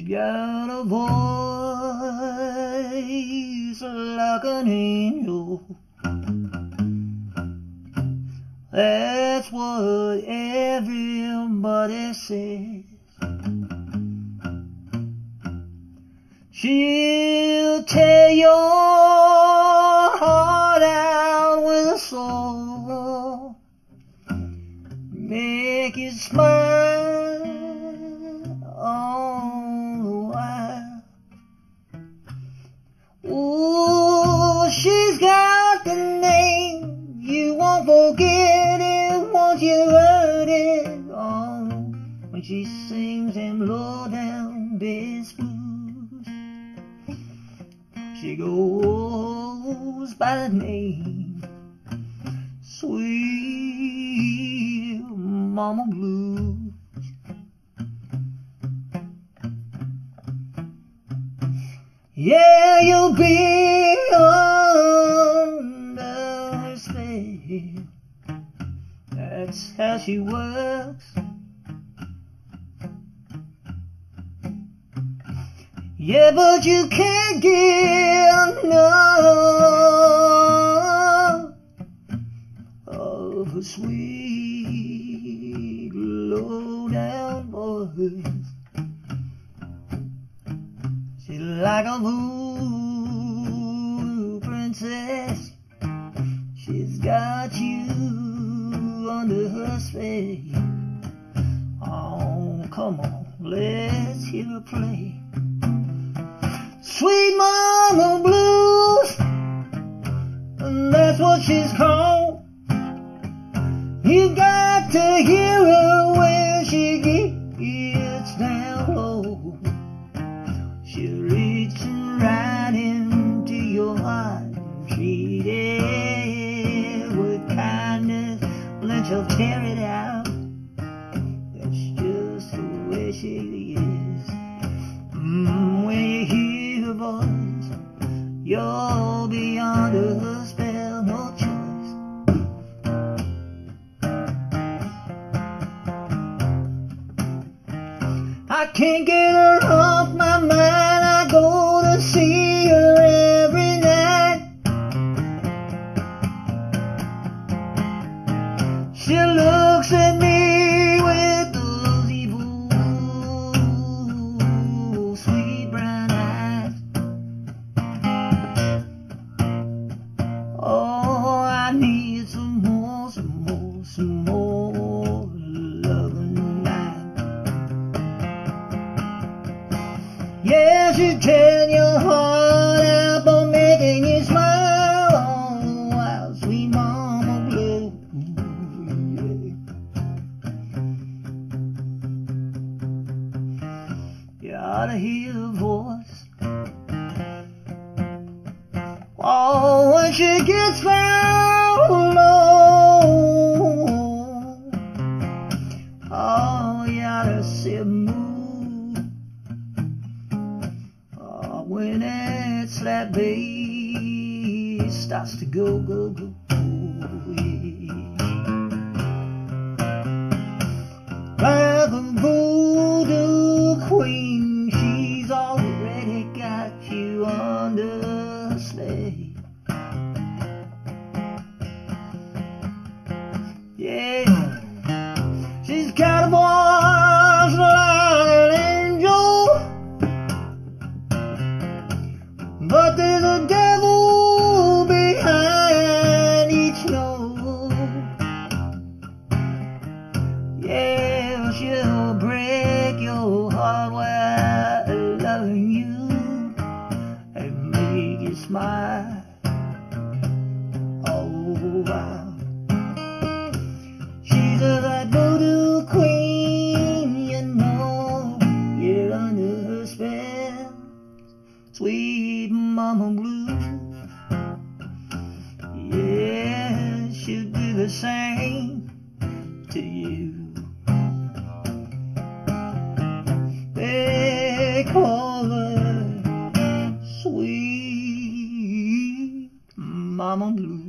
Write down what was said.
She's got a voice like an angel. That's what everybody says. She'll tear your heart out with a saw, make you smile she's got the name you won't forget it once you heard it. Oh, when she sings them low down bass blues. She goes by the name Sweet Mama Blues. Yeah, you'll be That's how she works. Yeah, but you can't get enough of her sweet, low down voice. Let's hear her play. Sweet Mama Blues, and that's what she's called. You got to hear her I can't get her off my mind. She's tearing your heart out, but making you smile all the while, sweet mama blue. You ought to hear her voice. Oh, when she gets down low. Oh, you ought to see that bass starts to go, go, go. yeah. Like a voodoo queen, smile. Oh, wow. She's a that voodoo queen, you know. You're under her spell sweet mama blues. Yeah, she'll do the same apparemment